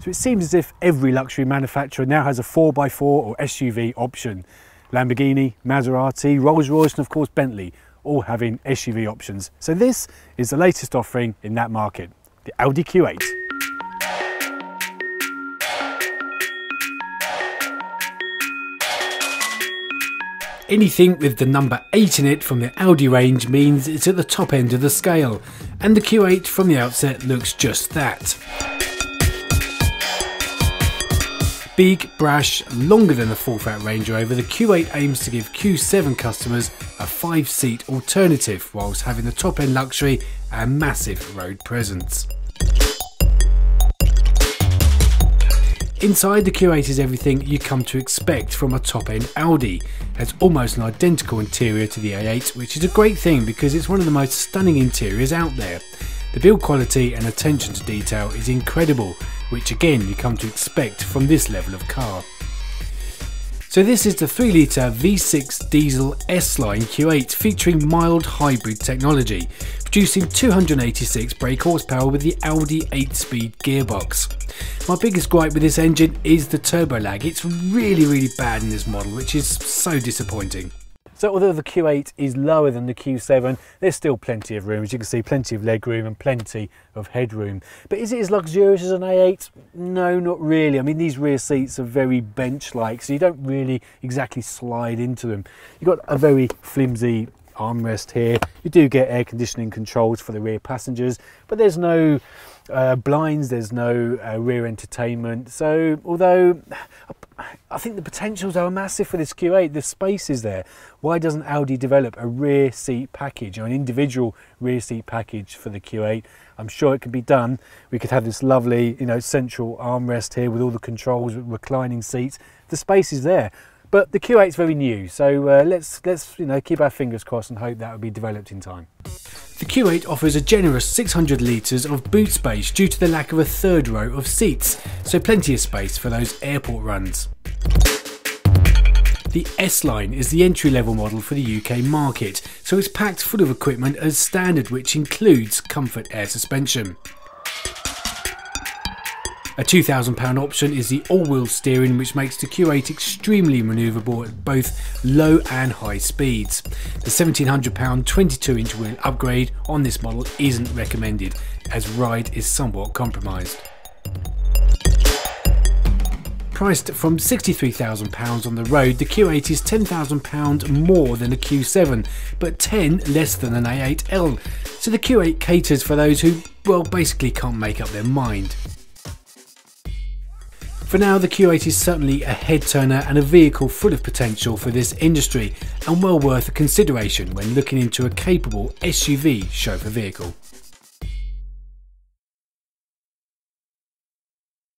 So it seems as if every luxury manufacturer now has a 4x4 or SUV option. Lamborghini, Maserati, Rolls-Royce and of course Bentley all having SUV options. So this is the latest offering in that market, the Audi Q8. Anything with the number 8 in it from the Audi range means it's at the top end of the scale, and the Q8 from the outset looks just that. Big, brash, longer than the full fat Range Rover, the Q8 aims to give Q7 customers a 5 seat alternative whilst having the top end luxury and massive road presence. Inside the Q8 is everything you come to expect from a top-end Audi. It has almost an identical interior to the A8 which is a great thing because it's one of the most stunning interiors out there. The build quality and attention to detail is incredible which again you come to expect from this level of car. So this is the 3 litre V6 diesel S-Line Q8 featuring mild hybrid technology, producing 286 brake horsepower with the Audi 8-speed gearbox. My biggest gripe with this engine is the turbo lag, it's really really bad in this model which is so disappointing. So although the Q8 is lower than the Q7, there's still plenty of room. As you can see, plenty of leg room and plenty of headroom. But is it as luxurious as an A8? No, not really. I mean, these rear seats are very bench-like, so you don't really exactly slide into them. You've got a very flimsy armrest here. You do get air conditioning controls for the rear passengers, but there's no uh, blinds, there's no uh, rear entertainment. So although I think the potentials are massive for this Q8, the space is there. Why doesn't Audi develop a rear seat package or an individual rear seat package for the Q8? I'm sure it could be done. We could have this lovely, you know, central armrest here with all the controls, reclining seats. The space is there. But the Q8 is very new, so uh, let's let's you know keep our fingers crossed and hope that will be developed in time. The Q8 offers a generous 600 litres of boot space due to the lack of a third row of seats, so plenty of space for those airport runs. The S-Line is the entry-level model for the UK market, so it's packed full of equipment as standard which includes comfort air suspension. A £2,000 option is the all-wheel steering which makes the Q8 extremely manoeuvrable at both low and high speeds. The £1,700 22 inch wheel upgrade on this model isn't recommended as ride is somewhat compromised. Priced from £63,000 on the road, the Q8 is £10,000 more than a Q7, but 10 less than an A8L, so the Q8 caters for those who, well, basically can't make up their mind. For now, the Q8 is certainly a head turner and a vehicle full of potential for this industry and well worth a consideration when looking into a capable SUV chauffeur vehicle.